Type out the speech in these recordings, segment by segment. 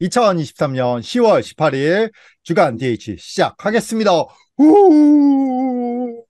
2023년 10월 18일 주간 DH 시작하겠습니다. 우!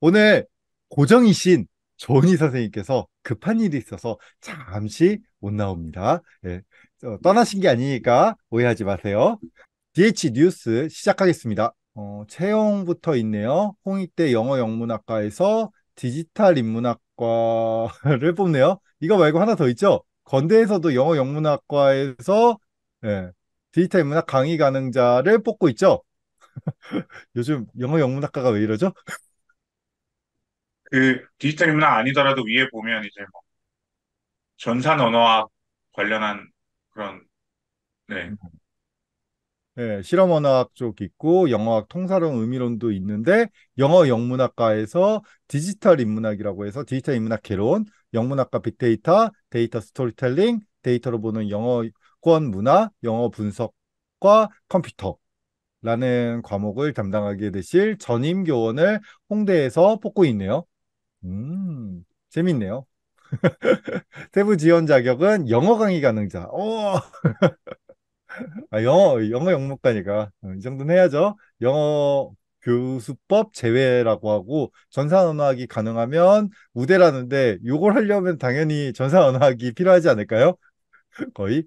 오늘 고정이신 조은희 선생님께서 급한 일이 있어서 잠시 못 나옵니다. 예, 어, 떠나신 게 아니니까 오해하지 마세요. DH 뉴스 시작하겠습니다. 어, 채용부터 있네요. 홍익대 영어 영문학과에서 디지털 인문학과를 뽑네요. 이거 말고 하나 더 있죠? 건대에서도 영어 영문학과에서 예, 디지털 인문학 강의 가능자를 뽑고 있죠. 요즘 영어 영문학과가 왜 이러죠? 그 디지털 인문학 아니더라도 위에 보면 이제 뭐 전산 언어학 관련한 그런 네. 예, 실험 언어학 쪽 있고 영어학 통사론 의미론도 있는데 영어 영문학과에서 디지털 인문학이라고 해서 디지털 인문학 개론, 영문학과 빅데이터, 데이터 스토리텔링, 데이터로 보는 영어 권 문화, 영어 분석과 컴퓨터라는 과목을 담당하게 되실 전임 교원을 홍대에서 뽑고 있네요. 음, 재밌네요. 세부 지원 자격은 영어 강의 가능자. 오! 아, 영어, 영어 영문과니까. 어, 이 정도는 해야죠. 영어 교수법 제외라고 하고 전산언어학이 가능하면 우대라는데 이걸 하려면 당연히 전산언어학이 필요하지 않을까요? 거의.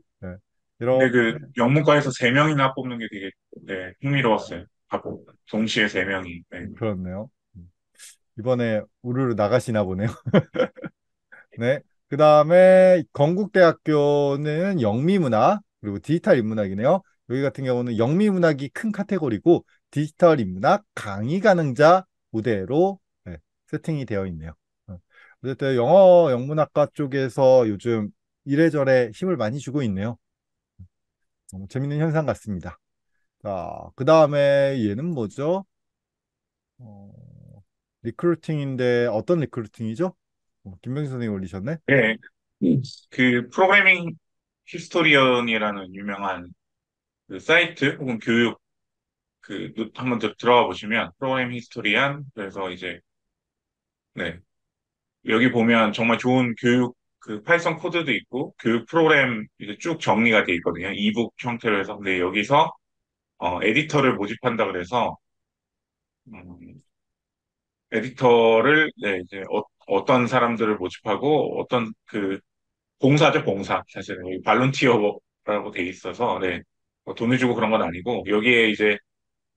네. 근데 이렇게 그 영문과에서 세 명이나 뽑는 게 되게 네, 흥미로웠어요. 하고 동시에 세 명이. 네. 그렇네요. 음. 이번에 우르르 나가시나 보네요. 네. 그 다음에 건국대학교는 영미문학 그리고 디지털 인문학이네요. 여기 같은 경우는 영미문학이 큰 카테고리고 디지털 인문학 강의 가능자 무대로 네, 세팅이 되어 있네요. 어. 어쨌든 영어 영문학과 쪽에서 요즘 이래저래 힘을 많이 주고 있네요. 어, 재밌는 현상 같습니다. 자, 그 다음에 얘는 뭐죠? 어, recruiting인데 어떤 recruiting이죠? 어, 김병희 선생님 올리셨네? 네. 그 Programming Historian이라는 유명한 그 사이트 혹은 교육 그 노- 한번 들- 들어가 보시면 Programming Historian 그래서 이제 네 여기 보면 정말 좋은 교육 그 파이썬 코드도 있고 교육 프로그램 이제 쭉 정리가 돼 있거든요. e-book 형태로 해서 근데 여기서 어, 에디터를 모집한다 그래서 음, 에디터를 네, 이제 어, 어떤 사람들을 모집하고 어떤 그 봉사죠 봉사 사실은 여기 volunteer라고 돼 있어서 네 뭐 돈을 주고 그런 건 아니고 여기에 이제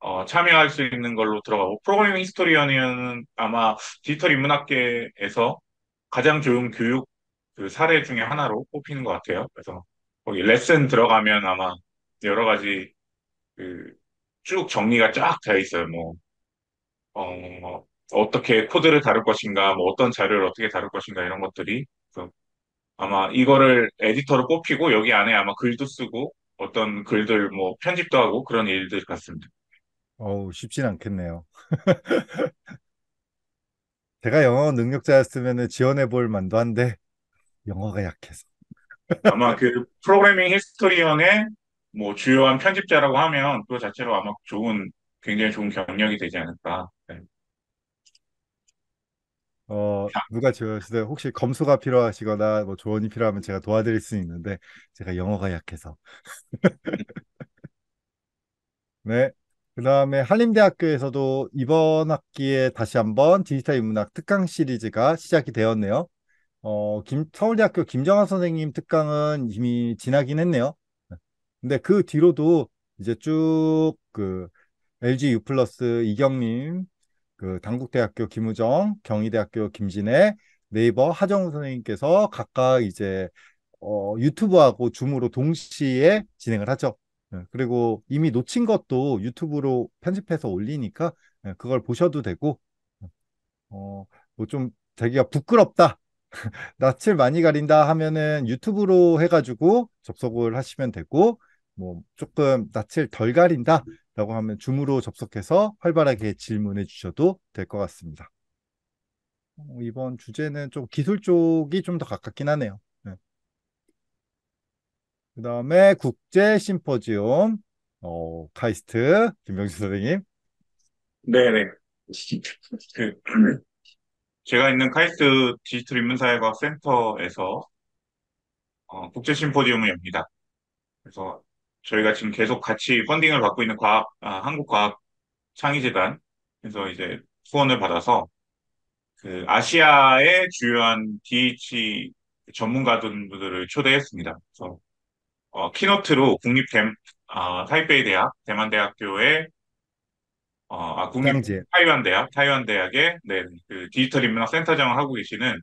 어, 참여할 수 있는 걸로 들어가고 Programming Historian은 아마 디지털 인문학계에서 가장 좋은 교육 그 사례 중에 하나로 꼽히는 것 같아요. 그래서 거기 레슨 들어가면 아마 여러 가지 그 쭉 정리가 쫙 되어 있어요. 뭐, 어, 어떻게 코드를 다룰 것인가, 뭐 어떤 자료를 어떻게 다룰 것인가 이런 것들이 아마 이거를 에디터로 뽑히고 여기 안에 아마 글도 쓰고 어떤 글들 뭐 편집도 하고 그런 일들 같습니다. 어우, 쉽진 않겠네요. 제가 영어 능력자였으면 지원해 볼 만도 한데 영어가 약해서. 아마 그 Programming Historian의 뭐 주요한 편집자라고 하면 그거 자체로 아마 좋은 굉장히 좋은 경력이 되지 않을까. 네. 어, 누가 지원하시든 혹시 검수가 필요하시거나 뭐 조언이 필요하면 제가 도와드릴 수 있는데 제가 영어가 약해서. 네. 그 다음에 한림대학교에서도 이번 학기에 다시 한번 디지털 인문학 특강 시리즈가 시작이 되었네요. 어, 김, 서울대학교 김정환 선생님 특강은 이미 지나긴 했네요. 근데 그 뒤로도 이제 쭉 그 LG U 플러스 이경님, 그 당국대학교 김우정, 경희대학교 김진애, 네이버 하정우 선생님께서 각각 이제 어, 유튜브하고 줌으로 동시에 진행을 하죠. 예, 그리고 이미 놓친 것도 유튜브로 편집해서 올리니까 예, 그걸 보셔도 되고, 어, 뭐 좀 자기가 부끄럽다. 낯을 많이 가린다 하면은 유튜브로 해가지고 접속을 하시면 되고, 뭐 조금 낯을 덜 가린다라고 하면 줌으로 접속해서 활발하게 질문해 주셔도 될 것 같습니다. 어, 이번 주제는 좀 기술 쪽이 좀 더 가깝긴 하네요. 네. 그 다음에 국제 심포지움, 어, 카이스트, 김병수 선생님. 네네. 그, 제가 있는 카이스트 디지털 인문사회과학 센터에서 어, 국제 심포지움을 엽니다. 그래서 저희가 지금 계속 같이 펀딩을 받고 있는 과학, 아, 한국과학 창의재단, 그래서 이제 후원을 받아서 그 아시아의 주요한 DH 전문가들을 초대했습니다. 그래서 어, keynote로 국립 대, 아, 타이베이 대학, 대만대학교의 어, 아, 국립 짱지, 타이완 대학, 타이완 대학의 네, 그 디지털 인문학 센터장을 하고 계시는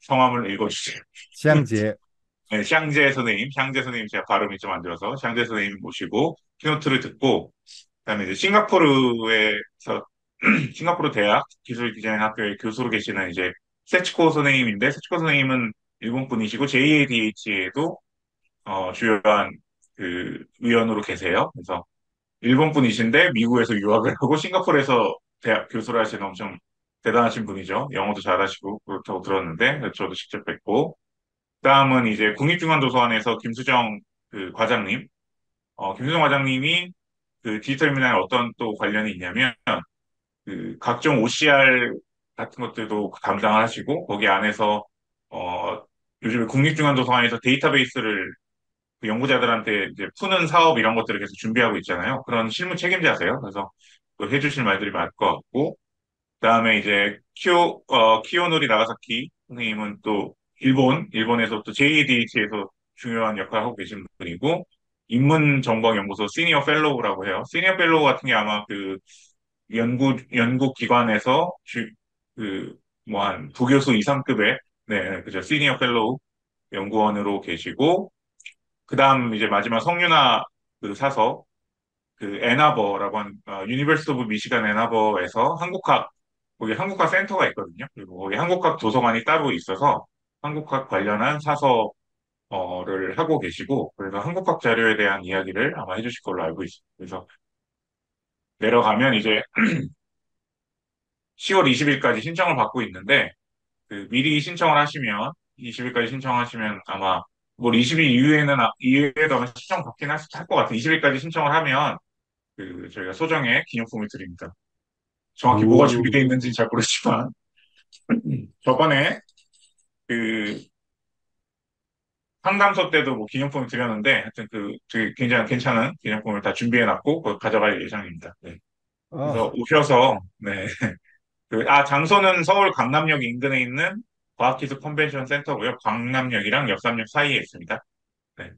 성함을 읽어주세요. 시향지에, 네, 샹제 선생님, 샹제 선생님 제가 발음이 좀 안 좋아서 샹제 선생님 모시고 keynote를 듣고 그다음에 이제 싱가포르에서 싱가포르 대학 기술 디자인 학교의 교수로 계시는 이제 세치코 선생님인데 세치코 선생님은 일본 분이시고 JADH에도 어, 주요한 그 위원으로 계세요. 그래서 일본 분이신데 미국에서 유학을 하고 싱가포르에서 대학 교수를 하시는 엄청 대단하신 분이죠. 영어도 잘하시고 그렇다고 들었는데 저도 직접 뵙고 그다음은 이제 국립중앙도서관에서 김수정 그 과장님, 어, 김수정 과장님이 그 디지털 민화에 어떤 또 관련이 있냐면 그 각종 OCR 같은 것들도 담당을 하시고 거기 안에서 어 요즘에 국립중앙도서관에서 데이터베이스를 그 연구자들한테 이제 푸는 사업 이런 것들을 계속 준비하고 있잖아요. 그런 실무 책임자세요. 그래서 또 해주실 말들이 많을 것 같고 그다음에 이제 키오 어 키오노리 나가사키 선생님은 또 일본 일본에서 또 JADH에서 중요한 역할을 하고 계신 분이고 인문정보연구소 senior fellow라고 해요. senior fellow 같은 게 아마 그 연구 연구 기관에서 그뭐 한 부교수 이상급의 네 그죠 senior fellow 연구원으로 계시고 그다음 이제 마지막 성윤아 그 사서 그 Ann Arbor라고 하는 어, University of Michigan Ann Arbor에서 한국학 거기 한국학 센터가 있거든요. 그리고 거기 한국학 도서관이 따로 있어서 한국학 관련한 사서를 하고 계시고 그래서 한국학 자료에 대한 이야기를 아마 해주실 걸로 알고 있습니다. 그래서 내려가면 이제 10월 20일까지 신청을 받고 있는데 그 미리 신청을 하시면 20일까지 신청하시면 아마 뭐 20일 이후에는 아- 이후에도 아마 신청 받긴 할것 같아요. 20일까지 신청을 하면 그 저희가 소정의 기념품을 드립니다. 정확히 뭐가 오, 준비되어 있는지 잘 모르지만 저번에 그 상담소 때도 뭐 기념품을 드렸는데 하여튼 그 되게 굉장히 괜찮은 기념품을 다 준비해 놨고 가져갈 예정입니다. 네. 그래서 아, 오셔서 네. 그, 아 장소는 서울 강남역 인근에 있는 과학기술 컨벤션 센터고요. 강남역이랑 역삼역 사이에 있습니다. 네.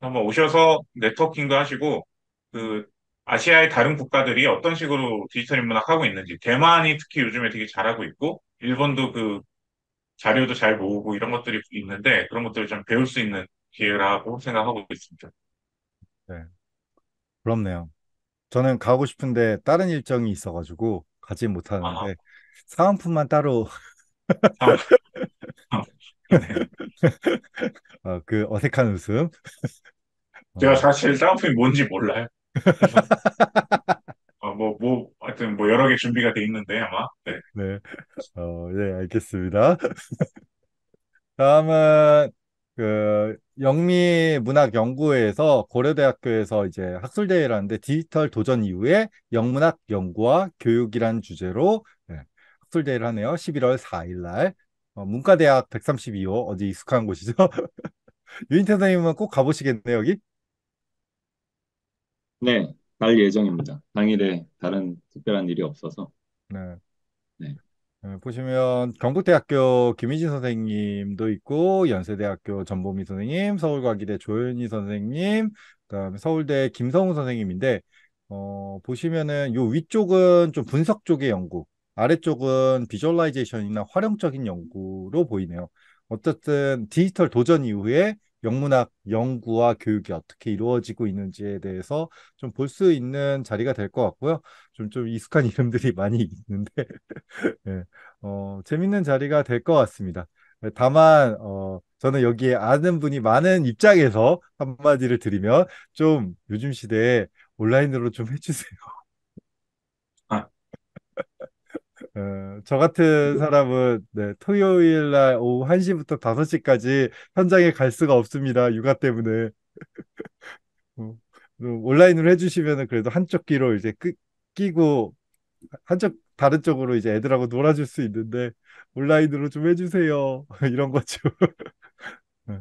한번 오셔서 네트워킹도 하시고 그 아시아의 다른 국가들이 어떤 식으로 디지털 인문학 하고 있는지 대만이 특히 요즘에 되게 잘하고 있고 일본도 그 자료도 잘 모으고 이런 것들이 있는데 그런 것들을 좀 배울 수 있는 기회라고 생각하고 있습니다. 네, 부럽네요. 저는 가고 싶은데 다른 일정이 있어가지고 가지 아, 못하는데 사은품만 따로. 어, 그 어색한 웃음. 제가 어, 사실 쌍품이 뭔지 몰라요. 어, 뭐, 뭐, 하여튼 뭐 여러 개 준비가 돼 있는데 아마 네. 네, 어, 네, 알겠습니다. 다음은 그 영미문학연구회에서 고려대학교에서 이제 학술대회를 하는데 디지털 도전 이후에 영문학 연구와 교육이란 주제로 네, 학술대회를 하네요. 11월 4일 날. 어, 문과대학 132호 어디 익숙한 곳이죠? 유인태 선생님은 꼭 가보시겠네요, 여기? 네, 갈 예정입니다. 당일에 다른 특별한 일이 없어서. 네. 네. 어, 보시면 경북대학교 김희진 선생님도 있고 연세대학교 전보미 선생님, 서울과기대 조현희 선생님, 그다음에 서울대 김성우 선생님인데 어, 보시면은 요 위쪽은 좀 분석 쪽의 연구, 아래쪽은 비주얼라이제이션이나 활용적인 연구로 보이네요. 어쨌든 디지털 도전 이후에 영문학 연구와 교육이 어떻게 이루어지고 있는지에 대해서 좀 볼 수 있는 자리가 될 것 같고요. 좀, 좀 익숙한 이름들이 많이 있는데 예, 어, 재밌는 자리가 될 것 같습니다. 다만, 어, 저는 여기에 아는 분이 많은 입장에서 한마디를 드리면 좀 요즘 시대에 온라인으로 좀 해주세요. 아, 어, 저 같은 사람은 네, 토요일 날 오후 1시부터 5시까지 현장에 갈 수가 없습니다. 육아 때문에. 어, 온라인으로 해주시면 그래도 한쪽 귀로 이제 끄, 끼고 한쪽 다른 쪽으로 이제 애들하고 놀아줄 수 있는데 온라인으로 좀 해주세요. 이런 거죠. 네.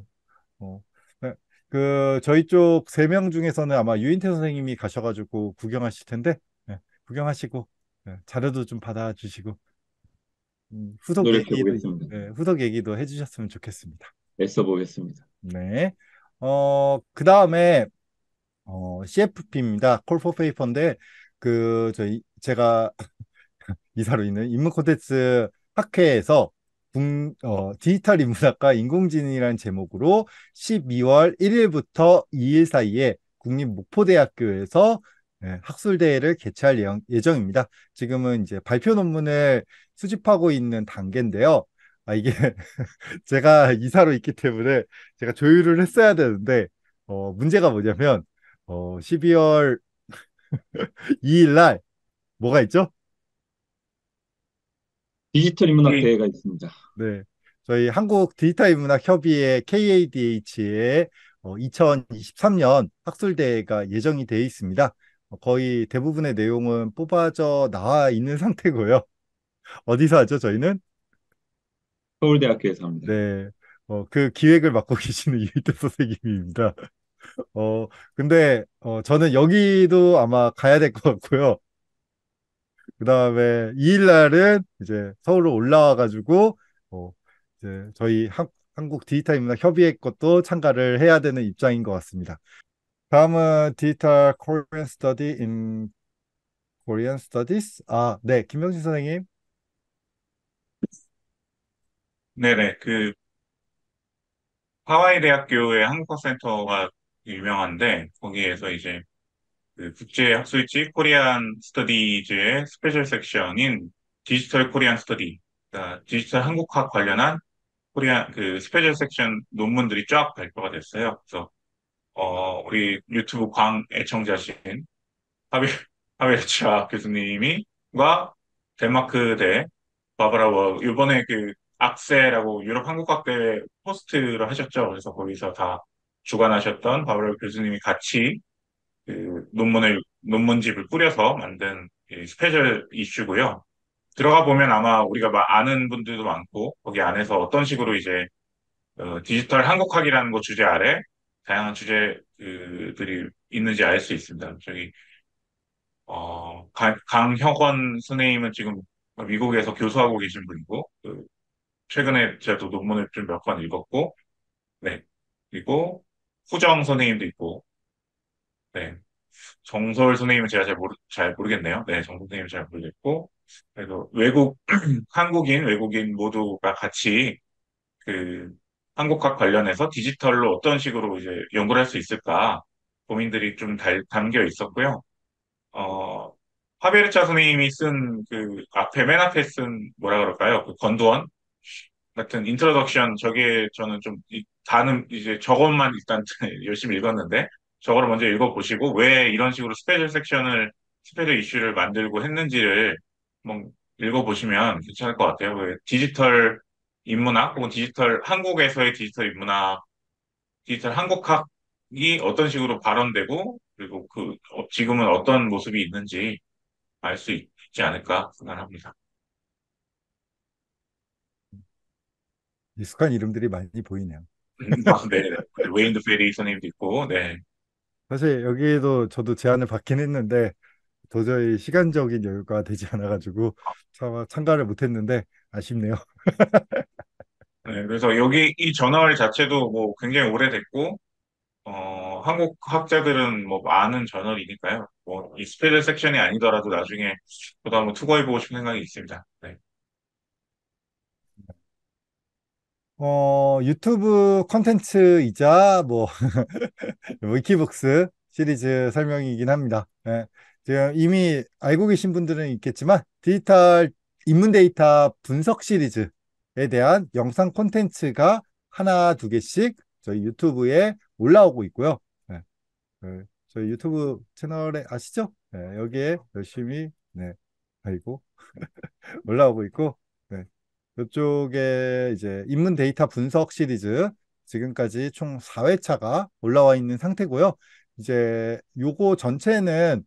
어. 네. 그 저희 쪽 세 명 중에서는 아마 유인태 선생님이 가셔가지고 구경하실 텐데 예, 구경하시고 예, 자료도 좀 받아주시고 음, 후속 얘기도 보겠습니다. 예, 후속 얘기도 해주셨으면 좋겠습니다. 애써 보겠습니다. 네. 어, 그 다음에 어, CFP입니다. 콜포 페이퍼인데 그 저희 제가 이사로 있는 인문 콘텐츠 학회에서 국- 어, 디지털 인문학과 인공지능이라는 제목으로 12월 1일부터 2일 사이에 국립 목포대학교에서 예, 학술 대회를 개최할 예정, 예정입니다. 지금은 이제 발표 논문을 수집하고 있는 단계인데요. 아, 이게 제가 이사로 있기 때문에 제가 조율을 했어야 되는데 어, 문제가 뭐냐면 어, 12월 2일 날 뭐가 있죠? 디지털 인문학 이- 대회가 있습니다. 네. 저희 한국 디지털 인문학 협의회 KADH의 2023년 학술 대회가 예정이 되어 있습니다. 어, 거의 대부분의 내용은 뽑아져 나와 있는 상태고요. 어디서 하죠, 저희는? 서울대학교에서 합니다. 네. 어, 그 기획을 맡고 계시는 이휘태 선생님입니다. 어, 근데, 어, 저는 여기도 아마 가야 될 것 같고요. 그 다음에 2일 날은 이제 서울로 올라와가지고, 어, 이제 저희 한, 한국 디지털 인문학 협의회 것도 참가를 해야 되는 입장인 것 같습니다. 다음은 Digital Korean Study in Korean Studies? 아, 네. 김명진 선생님. 네네. 그 하와이 대학교의 한국어 센터가 유명한데 거기에서 이제 그 국제 학술지 Korean Studies의 special section인 Digital Korean Study, 그러니까 디지털 한국학 관련한 Korean 그 special section 논문들이 쫙 발표가 됐어요. 그래서 어 우리 유튜브 광 애청자신 하비 하비르차 교수님이과 덴마크 대 바바라 이번에 그 AKSE라고 유럽 한국학대 호스트를 하셨죠. 그래서 거기서 다 주관하셨던 바바라 교수님이 같이 그 논문을 논문집을 꾸려서 만든 이 special issue고요. 들어가 보면 아마 우리가 막 아는 분들도 많고 거기 안에서 어떤 식으로 이제 어, 디지털 한국학이라는 거 주제 아래 다양한 주제들이 있는지 알 수 있습니다. 저기 어, 강, 강혁원 선생님은 지금 미국에서 교수하고 계신 분이고 그 최근에 저도 논문을 좀몇번 읽었고 네 그리고 후정 선생님도 있고 네 정솔 선생님은 제가 잘 모르 잘 모르겠네요. 네 정솔 선생님 잘 모르겠고 그래서 외국 한국인 외국인 모두가 같이 그 한국학 관련해서 디지털로 어떤 식으로 이제 연구를 할 수 있을까 고민들이 좀 달, 담겨 있었고요. 어, 하베르차 선생님이 쓴 그 앞에 맨 앞에 쓴 뭐라 그럴까요? 그 권두언 같은 introduction 저게 저는 좀 이- 다는 이제 저것만 일단 열심히 읽었는데 저거를 먼저 읽어보시고 왜 이런 식으로 special section을 special issue를 만들고 했는지를 한번 읽어보시면 괜찮을 것 같아요. 그 디지털 인문학 혹은 디지털 한국에서의 디지털 인문학, 디지털 한국학이 어떤 식으로 발현되고 그리고 그 어, 지금은 어떤 모습이 있는지 알 수 있지 않을까 생각합니다. 익숙한 이름들이 많이 보이네요. 아, 네, 네. 웨인 드 프레메리 선생님도 있고, 네. 사실 여기에도 저도 제안을 받긴 했는데 도저히 시간적인 여유가 되지 않아가지고 참- 참가를 못했는데 아쉽네요. 네, 그래서 여기 이 저널 자체도 뭐 굉장히 오래됐고, 어, 한국 학자들은 뭐 아는 저널이니까요. 뭐 이 special section이 아니더라도 나중에 저도 한번 투고해보고 싶은 생각이 있습니다. 네. 어, 유튜브 콘텐츠이자 뭐 위키북스 시리즈 설명이긴 합니다. 예. 지금 이미 알고 계신 분들은 있겠지만 디지털 인문 데이터 분석 시리즈에 대한 영상 콘텐츠가 하나 두 개씩 저희 유튜브에 올라오고 있고요. 예. 예. 저희 유튜브 채널에 아시죠? 예, 여기에 열심히 네, 아이고 올라오고 있고 네. 이쪽에 이제 인문 데이터 분석 시리즈 지금까지 총 4회차가 올라와 있는 상태고요. 이제 요거 전체는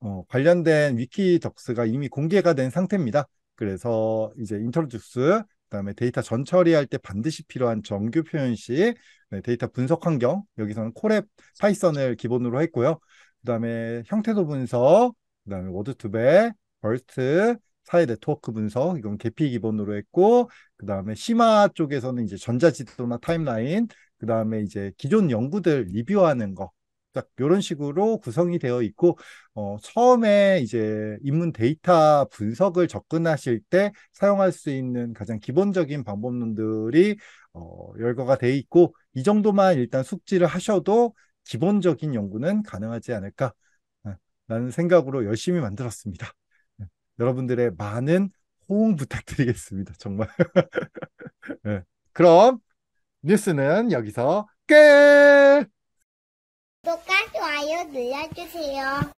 어, 관련된 위키독스가 이미 공개가 된 상태입니다. 그래서 이제 introduce 그다음에 데이터 전처리할 때 반드시 필요한 정규 표현식, 네, 데이터 분석 환경, 여기서는 Colab 파이썬을 기본으로 했고요. 그다음에 형태소 분석, 그다음에 Word2Vec, BERT, 사회 네트워크 분석, 이건 Gephi 기본으로 했고, 그다음에 심화 쪽에서는 이제 전자지도나 타임라인, 그다음에 이제 기존 연구들 리뷰하는 거, 딱 이런 식으로 구성이 되어 있고, 어, 처음에 이제 인문 데이터 분석을 접근하실 때 사용할 수 있는 가장 기본적인 방법론들이 어, 열거가 돼 있고, 이 정도만 일단 숙지를 하셔도 기본적인 연구는 가능하지 않을까 어, 라는 생각으로 열심히 만들었습니다. 네, 여러분들의 많은 호응 부탁드리겠습니다. 정말. 네, 그럼 뉴스는 여기서 끝! 구독과 좋아요 눌러주세요.